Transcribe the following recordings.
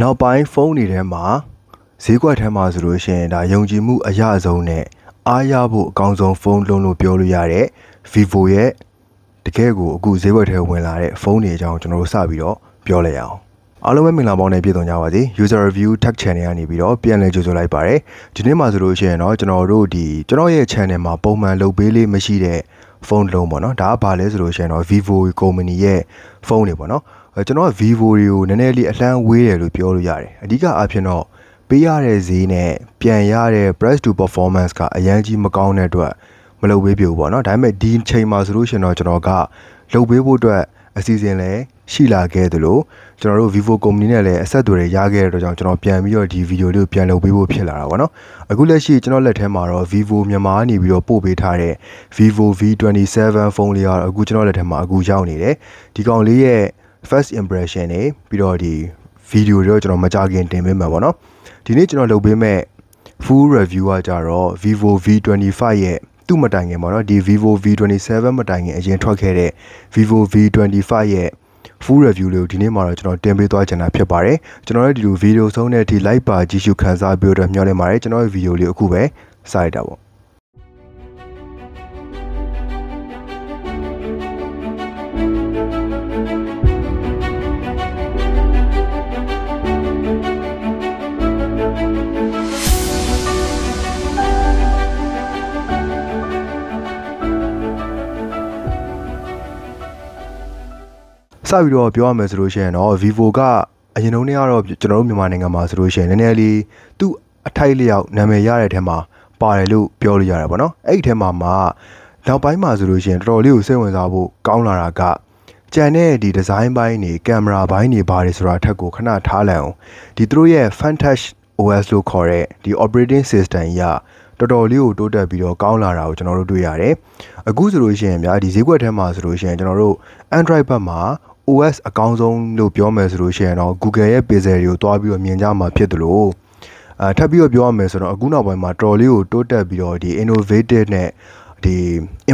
နောက်ပိုင်းဖုန်းတွေထဲမှာဈေးကွက်ထဲမှာဆိုလို့ရှိရင်ဒါယုံကြည်မှုအရဆုံးနဲ့အားရဖို့အကောင်းဆုံးဖုန်းလုံးလို့ပြောလို့ရတဲ့ Vivo ရဲ့တကယ်ကိုအခုဈေးကွက်ထဲဝင်လာတဲ့ဖုန်းတွေအကြောင်းကျွန်တော်တို့စပြီးတော့ပြောလိုက်အောင်အားလုံးပဲမင်္ဂလာပေါင်းနဲ့ပြည့်စုံကြပါစေ user review tech channel ကနေပြီးတော့ပြန်လည်ကြိုဆိုလိုက်ပါရစေဒီနေ့မှာဆိုလို့ရှိရင်တော့ကျွန်တော်တို့ဒီကျွန်တော်ရဲ့ channel မှာပုံမှန်လုပ်ပေးလေးမရှိတဲ့ဖုန်းလုံးပေါ့နော်ဒါကဘာလဲဆိုလို့ရှိရင်တော့ Vivo company ရဲ့ဖုန်းတွေပေါ့နော်အဲ ကျွန်တော်က Vivo တွေကိုနည်းနည်းလေးအလှမ်းဝေးတယ်လို့ပြောလို့ရတယ်အဓိကအဖြစ်တော့ပေးရတဲ့ဈေးနဲ့ပြန်ရတဲ့ price to performance ကအရန်ကြီးမကောင်းတဲ့အတွက်မလုပ်ပေးပြဘူးပေါ့နော်ဒါပေမဲ့ဒီချိန်မှာဆိုလို့ရှိရင်တော့ကျွန်တော်ကလုပ်ပေးဖို့အတွက်အစီအစဉ်လည်းရှိလာခဲ့သလိုကျွန်တော်တို့ Vivo company နဲ့လည်းအဆက်အသွယ်တွေရခဲ့တဲ့အတွက်ကြောင့်ကျွန်တော်ပြန်ပြီးတော့ဒီဗီဒီယိုလေးကိုပြန်လုပ်ပေးဖို့ဖြစ်လာတာပေါ့နော်အခုလက်ရှိကျွန်တော်လက်ထဲမှာတော့ Vivo မြန်မာကနေပြီးတော့ပို့ပေးထားတဲ့ Vivo V27 ဖုန်းလေးကတော့အခုကျွန်တော်လက်ထဲမှာအခုရောက်နေတယ်ဒီကောင်လေးရဲ့ first impression တွေပြီးတော့ဒီဗီဒီယိုတွေတော့ကျွန်တော်မကြခင်တင်ပေးမှာပေါ့နော်ဒီနေ့ကျွန်တော်လုပ်ပေးမဲ့ full review ကကြတော့ Vivo V25 ရဲ့သူ့မတိုင်ခင်ပေါ့နော်ဒီ Vivo V27 မတိုင်ခင်အရင်ထွက်ခဲ့တဲ့ Vivo V25 ရဲ့ full review လေးကိုဒီနေ့မှာတော့ကျွန်တော်တင်ပေးသွားချင်တာဖြစ်ပါတယ်ကျွန်တော်ရဲ့ဒီလိုဗီဒီယိုဆုံးတဲ့အထိ like ပါကြည့်ရှုခန်းစားပြီးတော့မျှော်လင့်ပါတယ်ကျွန်တော်ရဲ့ဗီဒီယိုလေးအခုပဲစလိုက်တာပေါ့ စပြီးတော့ပြောရမယ်ဆိုလို့ရှိရင်တော့ Vivo ကအရင်တုန်းကကတော့ကျွန်တော်တို့မြန်မာနိုင်ငံမှာဆိုလို့ရှိရင်နည်းနည်းလေးသူ့အထိုက်လျောက်နာမည်ရတဲ့ထဲမှာပါတယ်လို့ပြောလို့ရတယ်ပေါ့နော်အဲ့ဒီထဲမှာမှနောက်ပိုင်းမှာဆိုလို့ရှိရင်တော်တော်လေးကိုစိတ်ဝင်စားဖို့ကောင်းလာတာကကြံတဲ့ဒီဒီဇိုင်းပိုင်းနေကင်မရာပိုင်းနေပါတယ်ဆိုတာထက်ကိုခဏထားလိုက်အောင်ဒီသူတို့ရဲ့ Fantouch OS လို့ခေါ်တဲ့ဒီ operating system ကြီးကတော်တော်လေးကိုတိုးတက်ပြီးတော့ကောင်းလာတာကိုကျွန်တော်တို့တွေ့ရတယ်။အခုဆိုလို့ရှိရင်ဗျာဒီဈေးကွက်ထဲမှာဆိုလို့ရှိရင်ကျွန်တော်တို့ Android ဘက်မှာ OS အကောင်းဆုံးလို့ပြောမယ်ဆိုလို့ရှိရင်တော့ Google ရဲ့ Pixel တွေကိုတွားပြီးတော့မြင်ကြမှာဖြစ်တယ်လို့အဲထပ်ပြီးတော့ပြောရမယ်ဆိုတော့အခုနောက်ပိုင်းမှာတော်လေးကိုတိုးတက်ပြီးတော့ဒီ innovative နဲ့ဒီ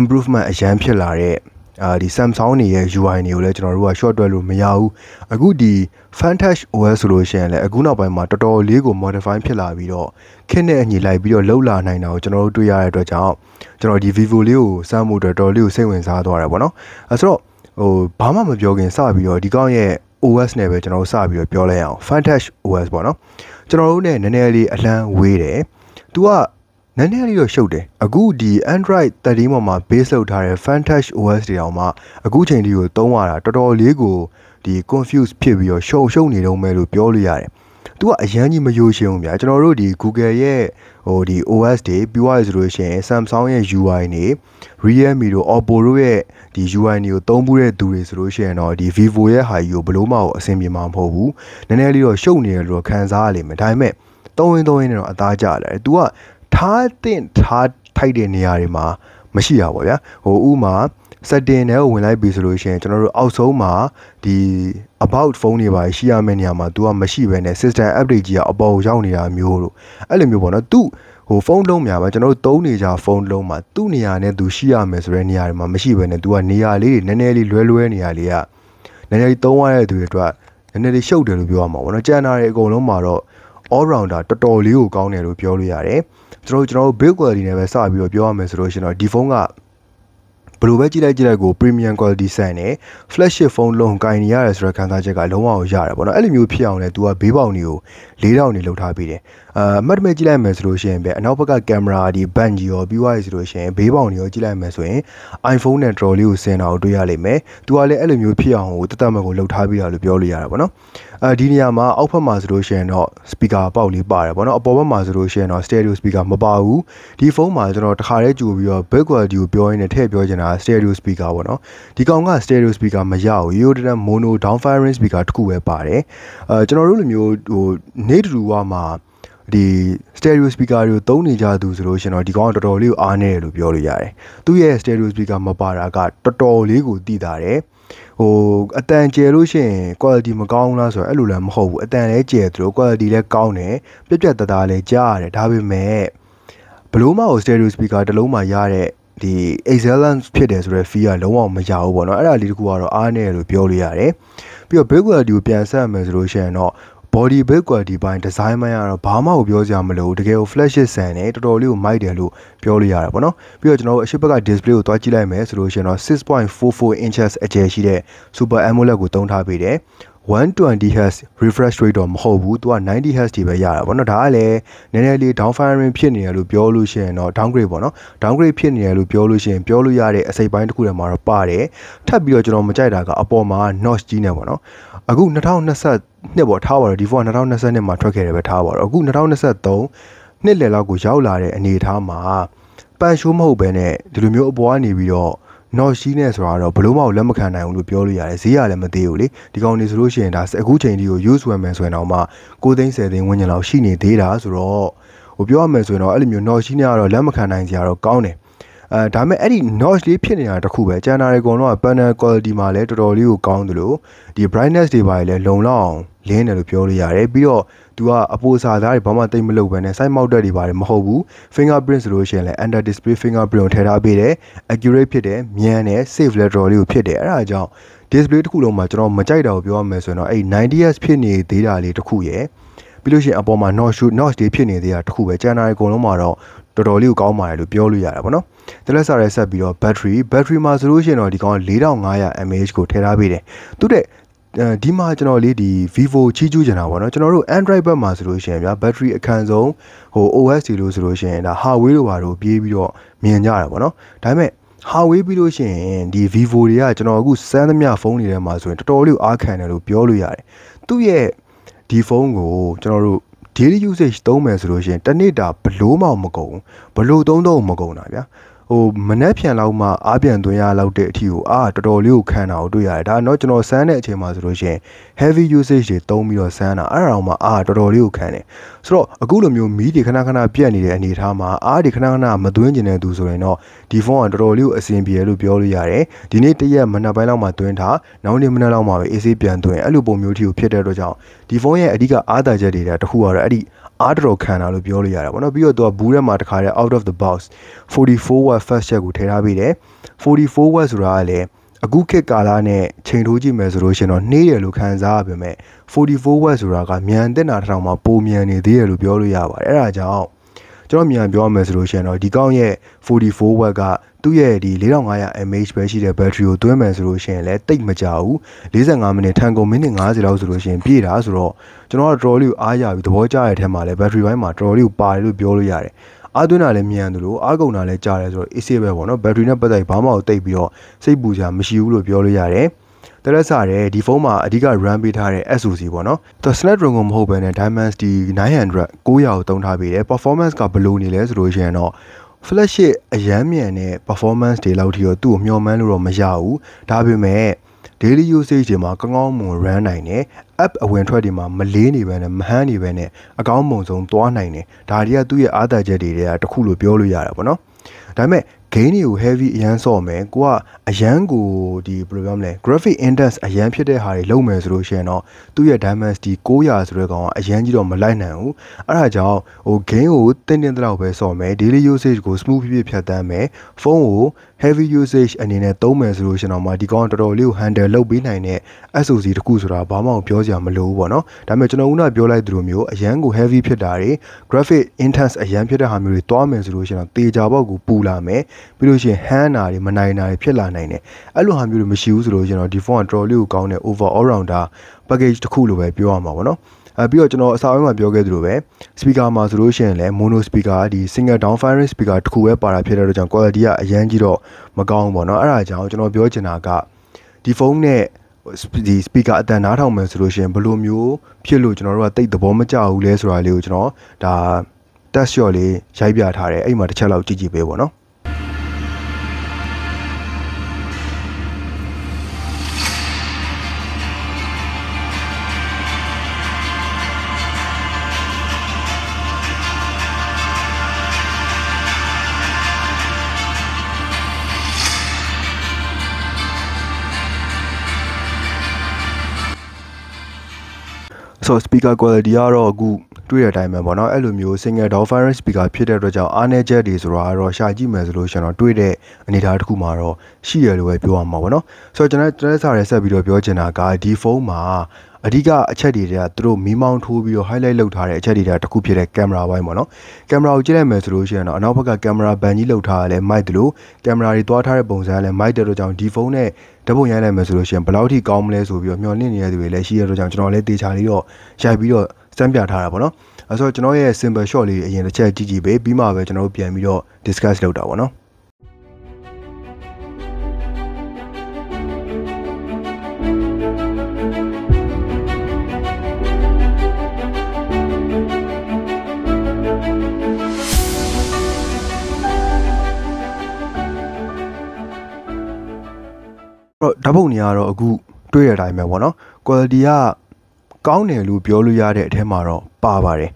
improvement အရန်ဖြစ်လာတဲ့အာဒီ Samsung နေရဲ့ UI တွေကိုလည်းကျွန်တော်တို့က short တွက်လို့မရဘူးအခုဒီ Fantouch OS ဆိုလို့ရှိရင်လည်းအခုနောက်ပိုင်းမှာတော်တော်လေးကို modify ဖြစ်လာပြီးတော့ခင်းနဲ့အညီလိုက်ပြီးတော့လှုပ်လာနိုင်တာကိုကျွန်တော်တို့တွေ့ရတဲ့အတွက်ကြောင့်ကျွန်တော်ဒီ Vivo လေးကိုစမ်းမှုတော်တော်လေးကိုစိတ်ဝင်စားသွားတယ်ပေါ့နော်အဲဆိုတော့ ဟိုဘာမှမပြောခင်စပြီးတော့ဒီကောင်ရဲ့ OS နဲ့ပဲကျွန်တော်တို့စပြီးတော့ပြောလိုက်အောင် Fantouch OS ပေါ့နော်ကျွန်တော်တို့ ਨੇ နည်းနည်းလေးအလန်းဝေးတယ်။ तू ကနည်းနည်းလေးတော့ရှုပ်တယ်အခုဒီ Android 13ပေါ်မှာ base လုပ်ထားတဲ့ Fantouch OS တွေအောင်မှအခုချိန်ဒီကိုသုံးရတာတော်တော်လေးကိုဒီ confuse ဖြစ်ပြီးတော့ရှုံရှုံနေတော့မယ်လို့ပြောလို့ရတယ် သူကအရန်ကြီးမယိုးရှင်းဘူးဗျာကျွန်တော်တို့ဒီ Google ရဲ့ဟိုဒီ OS တွေပြီးသွားရဆိုလို့ရှိရင် Samsung ရဲ့ UI တွေ Realme တို့ Oppo တို့ရဲ့ဒီ UI တွေကိုသုံးမှုတဲ့သူတွေဆိုလို့ရှိရင်တော့ဒီ Vivo ရဲ့ဟာကြီးကိုဘလို့မှအဆင်ပြေမှာမဟုတ်ဘူးနည်းနည်းလေးတော့ရှုပ်နေတယ်လို့ခံစားရလိမ့်မယ်ဒါပေမဲ့သုံးရင်းသုံးရင်းနဲ့တော့အသားကျလာတယ် तू ကထားတဲ့ထားထိုက်တဲ့နေရာတွေမှာမရှိရပါဗျာဟိုဥမာ setting နဲ့ဝင်လိုက်ပြီဆိုလို့ရှိရင်ကျွန်တော်တို့အောက်ဆုံးမှာဒီ about phone တွေပါရှိရမယ့်နေရာမှာ तू ကမရှိဘဲနဲ့ system update ကြီးကအပေါ်ရောက်နေတာမျိုးလို့အဲ့လိုမျိုးပေါ့နော် तू ဟိုဖုန်းလုံးများပါကျွန်တော်တို့သုံးနေကြဖုန်းလုံးမှာသူ့နေရာနဲ့သူရှိရမယ်ဆိုတဲ့နေရာတွေမှာမရှိဘဲနဲ့သူကနေရာလေးတွေနည်းနည်းလေးလွဲလွဲနေရာလေးကနည်းနည်းလေးသုံးရတဲ့သူတွေအတွက်နည်းနည်းလေးရှုပ်တယ်လို့ပြောရမှာပေါ့နော်ကြံတာတွေအကုန်လုံးမှာတော့ all rounder တော်တော်လေးကိုကောင်းတယ်လို့ပြောလို့ရတယ်ကျွန်တော်တို့ကျွန်တော်တို့ build quality နဲ့ပဲစပြီးတော့ပြောရမယ်ဆိုလို့ရှင်တော့ဒီဖုန်းက ဘယ်လိုပဲကြည့်လိုက်ကြည့်လိုက်ကို premium quality ဆန်နဲ့ flagship phone လုံးကင်နေရတယ်ဆိုတဲ့ခံစားချက်ကလုံးဝကိုရတယ်ပေါ့နော်အဲ့လိုမျိုးဖြစ်အောင်လဲ तू ကဘေးပေါင်တွေကို၄တောင်နေလောက်ထားပြီးတယ်အာမှတ်တမဲ့ကြည့်လိုက်မယ်ဆိုလို့ရှိရင်ပဲအနောက်ဘက်ကကင်မရာဒီဘန်ကြီးရောပြီးသွားပြီဆိုလို့ရှိရင်ဘေးပေါင်တွေရောကြည့်လိုက်မယ်ဆိုရင် iPhone နဲ့ Draw လေးကိုဆင်တာကိုတွေ့ရလိမ့်မယ်။ तू ကလည်းအဲ့လိုမျိုးဖြစ်အောင်ကိုတသက်မဲ့ကိုလှုပ်ထားပြီးတာလို့ပြောလို့ရတာပေါ့နော်။ အဲဒီနေရာမှာအောက်ဘက်မှာဆိုလို့ရှိရင်တော့ speaker ပေါက်လေးပါတယ်ပေါ့နော်။အပေါ်ဘက်မှာဆိုလို့ရှိရင်တော့ stereo speaker မပါဘူး။ဒီဖုန်းမှာကျွန်တော်တခါတည်းကြိုပြီးတော့ back quality ကိုပြောရင်းနဲ့ထည့်ပြောချင်တာ stereo speaker ပေါ့နော်။ဒီကောင်က stereo speaker မရဘူး။ Yoda mono down firing speaker တစ်ခုပဲပါတယ်။အဲကျွန်တော်တို့လိုမျိုးဟိုနေတူဝါမှာ ဒီ stereo speaker တွေကိုသုံးနေကြသူဆိုလို့ရှင်တော့ဒီကောင်ကတော်တော်လေးကိုအားနေတယ်လို့ပြောလို့ရတယ်။သူ့ရဲ့ stereo speaker မပါတာကတော်တော်လေးကိုတည်တာတယ်။ဟိုအတန်ကျယ်လို့ရှိရင် quality မကောင်းလားဆိုတော့အဲ့လိုလည်းမဟုတ်ဘူး။အတန်လည်းကျယ်သူတို့ quality လည်းကောင်းတယ်။ပြက်ပြက်တသားလည်းကြားရတယ်။ဒါပေမဲ့ဘလို့မဟုတ် stereo speaker တစ်လုံးမှာရတဲ့ဒီ excellence ဖြစ်တယ်ဆိုတဲ့ feel ကလုံးဝမရဘူးပေါ့နော်။အဲ့ဒါလေးတခုကတော့အားနေတယ်လို့ပြောလို့ရတယ်။ပြီးတော့ build quality ကိုပြန်ဆက်မယ်ဆိုလို့ရှိရင်တော့ body build quality ဘိုင်း design ဘိုင်းကတော့ဘာမှကိုပြောစရာမလိုတကယ်ကို flash ဆန်တယ်တော်တော်လေးကိုမိုက်တယ်လို့ပြောလို့ရတာပေါ့နော်ပြီးတော့ကျွန်တော်တို့အရှိဘက်က display ကိုတွားကြည့်လိုက်မယ်ဆိုလို့ရှိရင်တော့6.44 inches အကျယ်ရှိတဲ့ super amoled ကိုသုံးထားပေးတယ် 120 Hz refresh rate တော့မဟုတ်ဘူးသူက90 Hz တွေပဲရတာပေါ့နော်ဒါကလည်းနည်းနည်းလေး down firing ဖြစ်နေရလို့ပြောလို့ရှိရင်တော့ downgrade ပေါ့နော် downgrade ဖြစ်နေရလို့ပြောလို့ရှိရင်ပြောလို့ရတဲ့အစိပ်ပိုင်းတစ်ခုတည်းမှာတော့ပါတယ်ထပ်ပြီးတော့ကျွန်တော်မကြိုက်တာကအပေါ်မှာ notch ကြီးနေပေါ့နော်အခု2020နှစ်ပေါ့ထားပါတော့ဒီဖုန်းက2020မှာထွက်ခဲ့တယ်ပဲထားပါတော့အခု2023နှစ်လယ်လောက်ကိုရောက်လာတဲ့အနေအထားမှာပန်ရှိုးမဟုတ်ဘဲနဲ့ဒီလိုမျိုးအပေါ်ကနေပြီးတော့ နော်ရှိနဲ့ဆိုတာတော့ဘလို့မှလက်မခံနိုင်ဘူးလို့ပြောလို့ရတယ်ဈေးရလည်းမသေးဘူးလေဒီကောင်နေဆိုလို့ရှိရင်ဒါအခုချိန်ဒီကို use ဝယ်မယ်ဆိုရင်တော့မှ6သိန်း10သိန်းဝန်းကျင်လောက်ရှိနေသေးတာဆိုတော့ဟိုပြောရမယ်ဆိုရင်တော့အဲ့လိုမျိုးနော်ရှိနဲ့ကတော့လက်မခံနိုင်ကြတော့ကောင်းတယ် အဲဒါပေမဲ့အဲ့ဒီ notch လေးဖြစ်နေတာတခုပဲကျန်တာတွေအကုန်လုံးက panel quality မှာလည်းတော်တော်လေးကိုကောင်းသလိုဒီ brightness တွေပါလည်းလုံလောက်အောင်လင်းတယ်လို့ပြောလို့ရတယ်ပြီးတော့သူကအပိုစာသားတွေဘာမှတိတ်မလုပ်ဘဲနဲ့ site မောက်တက်တွေပါတယ်မဟုတ်ဘူး fingerprint ဆိုလို့ရှိရင်လည်း under display fingerprint ကိုထည့်ထားပေးတယ် accurate ဖြစ်တယ်မြန်တယ် safe လည်းတော်တော်လေးကိုဖြစ်တယ်အဲ့ဒါကြောင့် display တစ်ခုလုံးမှာကျွန်တော်မကြိုက်တာကိုပြောရမယ်ဆိုရင်တော့အဲ့ 90s ဖြစ်နေသေးတာလေးတစ်ခုရယ် ပြီးလို့ရှိရင်အပေါ်မှာ notch shoot notch တွေဖြစ်နေသေးတာတစ်ခုပဲကျန်တာတွေအကုန်လုံးမှာတော့တော်တော်လေးကိုကောင်းပါတယ်လို့ပြောလို့ရတာပေါ့နော်တလက်စားရဲဆက်ပြီးတော့ battery battery မှာဆိုလို့ရှိရင်တော့ဒီကောင်4500 mAh ကိုထည့်ထားပေးတယ်သူတဲ့ဒီမှာကျွန်တော်လေးဒီ Vivo ချီးကျူးကြတာပေါ့နော်ကျွန်တော်တို့ Android ဘက်မှာဆိုလို့ရှိရင်ဗျာ battery အခန်းဆုံးဟို OS တွေလို့ဆိုလို့ရှိရင်ဒါ Huawei တို့ဘာလို့ပြေးပြီးတော့မြင်ကြတာပေါ့နော်ဒါပေမဲ့ Huawei ပြီးလို့ရှိရင်ဒီ Vivo တွေကကျွန်တော်အခုစမ်းသမျှဖုန်းတွေထဲမှာဆိုရင်တော်တော်လေးအားခံတယ်လို့ပြောလို့ရတယ်သူ့ရဲ့ ဒီဖုန်းကိုကျွန်တော်တို့ daily usage သုံးမယ်ဆိုလို့ရှိရင်တစ်နေ့တာဘလို့မှမကုန်ဘလို့သုံးတော့မကုန်တာဗျာ ဟိုမနှက်ဖြန်လောက်မှအားပြန်သွင်းရလောက်တဲ့အထိကိုအာတော်တော်လေးကိုခံတာကိုတွေ့ရတယ်ဒါတော့ကျွန်တော်စမ်းတဲ့အချိန်မှာဆိုလို့ရှိရင် heavy usage တွေသုံးပြီးတော့စမ်းတာအဲ့ဒါတော့မှအာတော်တော်လေးကိုခံတယ်ဆိုတော့အခုလိုမျိုးမီးတွေခဏခဏပြတ်နေတဲ့အနေအထားမှာအားတွေခဏခဏမသွင်းကျင်တဲ့သူဆိုရင်တော့ဒီဖုန်းကတော်တော်လေးကိုအဆင်ပြေလို့ပြောလို့ရတယ်ဒီနေ့တရက်မနက်ပိုင်းလောက်မှသွင်းထားနောက်နေ့မနက်လောက်မှပဲအေးဆေးပြန်သွင်းအဲ့လိုပုံမျိုးထီကိုဖြစ်တဲ့အတွက်ကြောင့်ဒီဖုန်းရဲ့အဓိကအားသာချက်တွေကတခုကတော့အဲ့ဒီ အားတော်ခံတာလို့ပြောလို့ရတာပေါ့နော်ပြီးတော့သူကဘူးထဲမှာတခါတည်း out of the box 44 watt fast charge ကိုထည့်ထားပေးတယ်44 watt ဆိုတာကလည်းအခုခေတ်ကာလနဲ့ချိန်ထိုးကြည့်မယ်ဆိုလို့ရှင်တော့နှေးတယ်လို့ခံစားရပါမယ်44 watt ဆိုတာကမြန်တဲ့နာထောင်မှာပိုမြန်နေသေးတယ်လို့ပြောလို့ရပါတယ်အဲ့ဒါကြောင့် ကျွန်တော်မြန်ပြောရမယ်ဆိုလို့ရှင်တော့ဒီကောင်းရဲ့44 watt ကသူ့ရဲ့ဒီ4500 mAh ပဲရှိတဲ့ battery ကိုသွင်းမယ်ဆိုလို့ရှိရင်လည်းတိတ်မကြဘူး45မိနစ်ထန်ကုန်မိနစ်50လောက်ဆိုလို့ရှိရင်ပြည့်တာဆိုတော့ကျွန်တော်ကတော်တော်လေးအားရပြီးသဘောကျတဲ့အထက်မှာလည်း battery ဘိုင်းမှာတော်တော်လေးကိုပါတယ်လို့ပြောလို့ရတယ်အားသွင်းတာလည်းမြန်တယ်လို့အားကုန်တာလည်းကြားတယ်ဆိုတော့ AC ပဲပေါ့နော် battery နဲ့ပတ်သက်ဘာမှမတိတ်ပြီးတော့စိတ်ပူစရာမရှိဘူးလို့ပြောလို့ရတယ် တရက်စားတယ်ဒီဖုန်းမှာအဓိက RAM ပေးထားတဲ့ SoC ပေါ့နော်။ The Snapdragon မဟုတ်ဘဲနဲ့ Dimensity 900 900ကိုသုံးထားပေးတယ်။ performance ကဘယ်လိုနေလဲဆိုလို့ရှိရင်တော့ flash အရန်မြန်တဲ့ performance တွေလောက်ထိတော့သူ့ကိုမျှော်မှန်းလို့တော့မရဘူးဒါပေမဲ့ daily usage တွေမှာကောင်းကောင်းမွန် run နိုင်တယ် app အဝင်ထွက်တွေမှာမလေးနေပဲနဲ့မဟန်းနေပဲနဲ့အကောင်းမွန်ဆုံးသွားနိုင်တယ်ဒါတွေကသူ့ရဲ့အားသာချက်တွေကတခုလို့ပြောလို့ရတာပေါ့နော်ဒါပေမဲ့ gain တွေကို heavy အရန်ဆော့မယ်ကိုကအရန်ကိုဒီဘယ်လိုပြောမလဲ graphic index အရန်ဖြစ်တဲ့ဟာတွေလုပ်မယ်ဆိုလို့ရှိရင်တော့သူ့ရဲ့ dimensity 900ဆိုတဲ့ကောင်ကအရန်ကြီးတော့မလိုက်နိုင်ဘူးအဲ့ဒါကြောင့်ဟို gain ကိုတင်းတင်းတလောက်ပဲဆော့မယ် daily usage ကို smooth ဖြစ်ဖြစ်ဖြတ်တန်းမယ်ဖုန်းကို heavy usage အနေနဲ့သုံးမယ်ဆိုလို့ရှင်တော့မှဒီကောင်တော်တော်လေးကို handle လုပ်ပေးနိုင်တဲ့ SoC တခုဆိုတာဘာမှပြောစရာမလိုဘူးပေါ့နော်ဒါပေမဲ့ကျွန်တော်ဦးနာပြောလိုက်သလိုမျိုးအရန်ကို heavy ဖြစ်တာတွေ graphic intense အရန်ဖြစ်တဲ့ဟာမျိုးတွေတွားမယ်ဆိုလို့ရှင်တော့တေချာပေါက်ကိုပူလာမယ်ပြီးလို့ရှိရင်ဟန်းတာတွေမနိုင်တာတွေဖြစ်လာနိုင်တယ်အဲ့လိုဟာမျိုးတွေမရှိဘူးဆိုလို့ရှင်တော့ဒီဖုန်းကတော်တော်လေးကိုကောင်းတဲ့ over all rounder package တစ်ခုလိုပဲပြောရမှာပေါ့နော် အဲပြီးတော့ကျွန်တော်အစားအဝိုင်းမှာပြောခဲ့သလိုပဲ speaker မှာဆိုလို့ရှိရင်လည်း mono speaker ဒီ single down firing speaker တစ်ခုပဲပါတာဖြစ်တဲ့အတွက်ကြောင့် quality ကအရန်ကြီးတော့မကောင်းဘူးပေါ့နော်အဲ့ဒါကြောင့်ကျွန်တော်ပြောချင်တာကဒီဖုန်းနဲ့ဒီ speaker အတန်နားထောင်မယ်ဆိုလို့ရှိရင်ဘယ်လိုမျိုးဖြစ်လို့ကျွန်တော်တို့ကတိတ်သဘောမကျဘူးလဲဆိုတာလေးကိုကျွန်တော်ဒါ test shot လေးရိုက်ပြထားတယ်အဲ့မှာတစ်ချက်လောက်ကြည့်ကြည့်ပေးပေါ့နော် ဆိုတော့ speaker quality က တော့အခုတွေ့တဲ့အတိုင်းပဲပေါ့နော်အဲ့လိုမျိုး single door firing speaker ဖြစ်တဲ့အတွက်ကြောင့်အားနည်းချက်တွေဆိုတာကတော့ရှာကြည့်မယ်ဆိုလို့ရှင်တော့တွေ့တဲ့အနေအထားတစ်ခုမှာတော့ရှိရလို့ပဲပြောရမှာပေါ့နော်ဆိုတော့ကျွန်တော်ကျွန်တော်စားရဆက်ပြီးတော့ပြောချင်တာကဒီဖုန်းမှာအဓိကအချက်တွေကသူတို့မီးမောင်းထိုးပြီးတော့ highlight လုပ်ထားတဲ့အချက်တွေကတစ်ခုဖြစ်တဲ့ကင်မရာပိုင်းပေါ့နော်ကင်မရာကိုကြည့်လိုက်မယ်ဆိုလို့ရှိရင်တော့အနောက်ဘက်ကကင်မရာဘန်ကြီးလုပ်ထားရလဲမိုက်တယ်လို့ကင်မရာတွေတွားထားတဲ့ပုံစံကလည်းမိုက်တဲ့အတွက်ကြောင့်ဒီဖုန်းနဲ့ဓာတ်ပုံရိုက်လိုက်မယ်ဆိုလို့ရှိရင်ဘယ်လောက်ထိကောင်းမလဲဆိုပြီးတော့မျှော်လင့်နေတဲ့သူတွေလည်းရှိရတဲ့အတွက်ကြောင့်ကျွန်တော်လည်းတေချာလေးတော့ရိုက်ပြီးတော့ စမ်းပြထားတာပေါ့နော်အဲဆိုတော့ကျွန်တော်ရဲ့ simple shot လေးအရင်တစ်ချက်ကြည့်ကြည့်ပေးပြီးမှပဲကျွန်တော်တို့ပြန်ပြီးတော့ discuss လုပ်တာပေါ့နော်တော့ဓာတ်ပုံတွေကတော့အခုတွေ့တဲ့အတိုင်းပဲပေါ့နော် quality က ကောင်းတယ်လို့ပြောလို့ရတဲ့အထက်မှာတော့ပါပါတယ်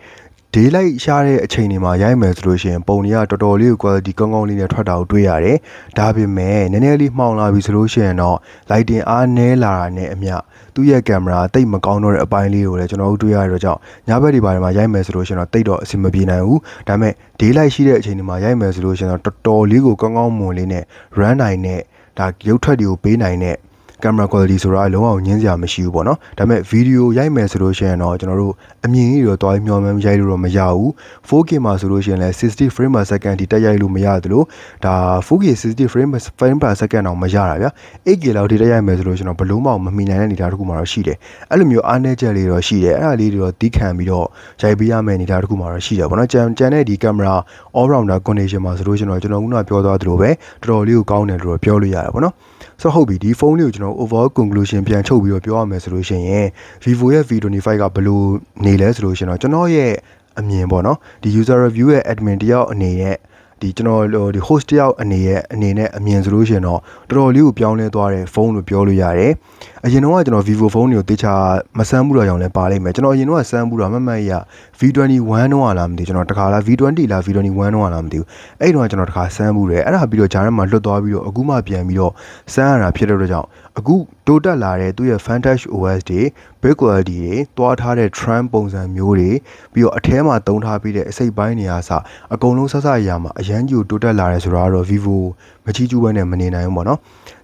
daylight ရှားတဲ့အချိန်တွေမှာရိုက်မယ်ဆိုလို့ရှိရင်ပုံတွေကတော်တော်လေးကို quality ကောင်းကောင်းလေးနဲ့ထွက်တာကိုတွေ့ရတယ်။ဒါပေမဲ့နည်းနည်းလေးမှောင်လာပြီဆိုလို့ရှိရင်တော့ lighting အားနည်းလာတာနဲ့အမျှသူ့ရဲ့ကင်မရာတိတ်မကောင်းတော့တဲ့အပိုင်းလေးကိုလည်းကျွန်တော်တို့တွေ့ရတဲ့ကြောင့်ညဘက်ဒီပိုင်းမှာရိုက်မယ်ဆိုလို့ရှိရင်တော့တိတ်တော့အဆင်မပြေနိုင်ဘူး။ဒါပေမဲ့ daylight ရှိတဲ့အချိန်တွေမှာရိုက်မယ်ဆိုလို့ရှိရင်တော့တော်တော်လေးကိုကောင်းကောင်းမွန်လေးနဲ့ run နိုင်တဲ့ဒါရုပ်ထွက်တွေကိုပေးနိုင်တဲ့ camera quality ဆိုတာလုံးဝညင်းစရာမရှိဘူးပေါ့နော်ဒါပေမဲ့ video ရိုက်မယ်ဆိုလို့ရှိရင်တော့ကျွန်တော်တို့အမြင်ကြီးတော့တွားမျောမှန်းရိုက်လို့တော့မရဘူး 4K မှာဆိုလို့ရှိရင်လည်း60 frame per second ထိတက်ရိုက်လို့မရသလိုဒါ 4K 60 frame frame per second တော့မရတာဗျာ 8K လောက်ထိတက်ရိုက်မယ်ဆိုလို့ရှိရင်တော့ဘလုံးမောင်မမီနိုင်တဲ့အနေအထားတစ်ခုမှာတော့ရှိတယ်အဲ့လိုမျိုးအားနည်းချက်လေးတော့ရှိတယ်အဲ့ဒါလေးတွေတော့တီးခံပြီးတော့ရိုက်ပေးရမယ့်အနေအထားတစ်ခုမှာတော့ရှိတယ်ပေါ့နော်ကြံကြံတဲ့ဒီ camera all rounder condition မှာဆိုလို့ရှိရင်တော့ကျွန်တော်ခုနပြောသွားသလိုပဲတော်တော်လေးကိုကောင်းတယ်လို့ပြောလို့ရတယ်ပေါ့နော် ဆိုတော့ဟုတ်ပြီဒီဖုန်းလေးကိုကျွန်တော် overall conclusion ပြန်ချုပ်ပြီးတော့ပြောရမယ်ဆိုလို့ရှိရင် Vivo ရဲ့ V25 ကဘယ်လိုနေလဲဆိုလို့ရှိရင်တော့ကျွန်တော်ရဲ့အမြင်ပေါ့နော်ဒီ user review ရဲ့ admin တယောက်အနေနဲ့ဒီကျွန်တော်ဒီ host တယောက်အနေရဲ့အနေနဲ့အမြင်ဆိုလို့ရှိရင်တော့တော်တော်လေးကိုပြောင်းလဲသွားတဲ့ဖုန်းလို့ပြောလို့ရတယ်။ အရင်တော့ကကျွန်တော် Vivo ဖုန်းတွေကိုတေချာမဆန်းဘူးတော့ကြောင်လဲပါလိမ့်မယ်။ကျွန်တော်အရင်တော့ဆန်းဘူးတော့မမှတ်ရ V21 တော့လားမသိကျွန်တော်တခါလား V20 လား V21 တော့လားမသိဘူး။အဲ့တော့ကျွန်တော်တခါဆန်းဘူးတယ်။အဲ့ဒါပြီးတော့ဂျားထဲမှာလွတ်သွားပြီးတော့အခုမှပြန်ပြီးတော့ဆန်းရတာဖြစ်တဲ့အတွက်ကြောင့်အခုတိုးတက်လာတဲ့သူ့ရဲ့ Fantouch OS တွေ build quality တွေတွားထားတဲ့ trend ပုံစံမျိုးတွေပြီးတော့အထဲမှာတုံးထားပြီးတဲ့အစိပ်ပိုင်းတွေအားစအကုန်လုံးဆက်ဆက်ရမှာအရန်ကြီးတိုးတက်လာတယ်ဆိုတာကတော့ Vivo မချီးကျူးဘဲနဲ့မနေနိုင်ဘူးပေါ့နော်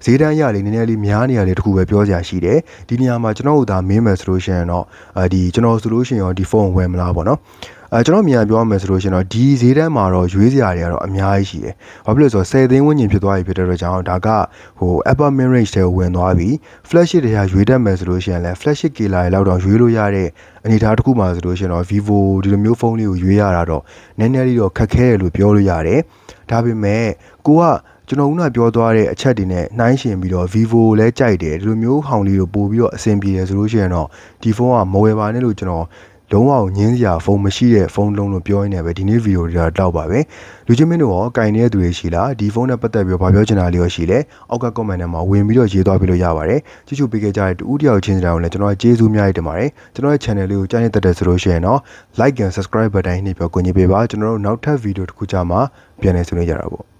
ဈေးတန်းရလေးနည်းနည်းလေးများနေရလေးတခုပဲပြောစရာရှိတယ်ဒီနေရာမှာကျွန်တော်တို့ဒါမင်းမယ်ဆိုလို့ရှိရင်တော့အဲဒီကျွန်တော်ဆိုလို့ရှိရင်ရောဒီဖုန်းဝယ်မလားပေါ့နော်အဲကျွန်တော်မြန်ပြောမယ်ဆိုလို့ရှိရင်တော့ဒီဈေးတန်းမှာတော့ရွေးစရာတွေကတော့အများကြီးရှိတယ်။ဘာဖြစ်လို့လဲဆိုတော့10သိန်းဝန်းကျင်ဖြစ်သွားပြီဖြစ်တဲ့အတွက်ကြောင့်ဒါကဟို Apple Mid Range တွေကိုဝင်သွားပြီ။ flagship တွေကရွေးတတ်မယ်ဆိုလို့ရှိရင်လည်း flagship ကေလာတွေလောက်တော့ရွေးလို့ရတဲ့အနေအထားတစ်ခုမှဆိုလို့ရှိရင်တော့ Vivo ဒီလိုမျိုးဖုန်းလေးကိုရွေးရတာတော့နည်းနည်းလေးတော့ခက်ခဲတယ်လို့ပြောလို့ရတယ်။ဒါပေမဲ့ကိုက ကျွန်တော်ခုနပြောသွားတဲ့အချက်တွေနဲ့နှိုင်းယှဉ်ပြီးတော့ Vivo လည်းကြိုက်တယ်ဒီလိုမျိုးဟောင်လေးကိုပို့ပြီးတော့အဆင်ပြေတယ်ဆိုလို့ရှိရင်တော့ဒီဖုန်းကမဝယ်ပါနဲ့လို့ကျွန်တော်လုံးဝညင်းစရာဖုန်းမရှိတဲ့ဖုန်းလုံးလို့ပြောရင်းနဲ့ပဲဒီနေ့ဗီဒီယိုတွေတော့တောက်ပါပဲလူချင်းမင်းတို့ရောကင်နေတဲ့သူတွေရှိလားဒီဖုန်းနဲ့ပတ်သက်ပြီးတော့ဗာပြောချင်တာလေးရောရှိလဲအောက်က comment ထဲမှာဝင်ပြီးတော့ရေးသွားပြီးလို့ရပါတယ်ကြည့်ချူပေးခဲ့ကြတဲ့တူဦးတယောက်ချင်းစရာကိုလည်းကျွန်တော်ကျေးဇူးများတင်ပါတယ်ကျွန်တော်ရဲ့ channel လေးကိုကြားနေတတ်တယ်ဆိုလို့ရှိရင်တော့ like and subscribe button နှိပ်ပြီးကိုညီပေးပါကျွန်တော်တို့နောက်ထပ်ဗီဒီယိုတစ်ခုကြာမှပြန်လည်ဆွေးနွေးကြတာပေါ့